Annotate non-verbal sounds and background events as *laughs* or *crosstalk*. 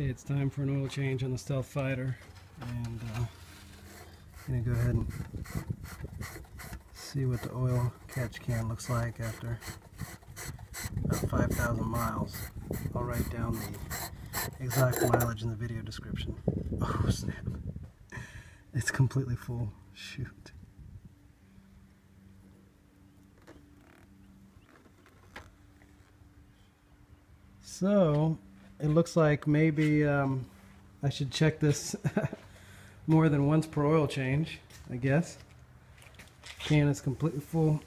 Okay, it's time for an oil change on the Stealth Fighter, and uh, I'm gonna go ahead and see what the oil catch can looks like after about 5,000 miles. I'll write down the exact mileage in the video description. *laughs* Oh snap! It's completely full. Shoot. So it looks like maybe um, I should check this *laughs* more than once per oil change, I guess. Can is completely full.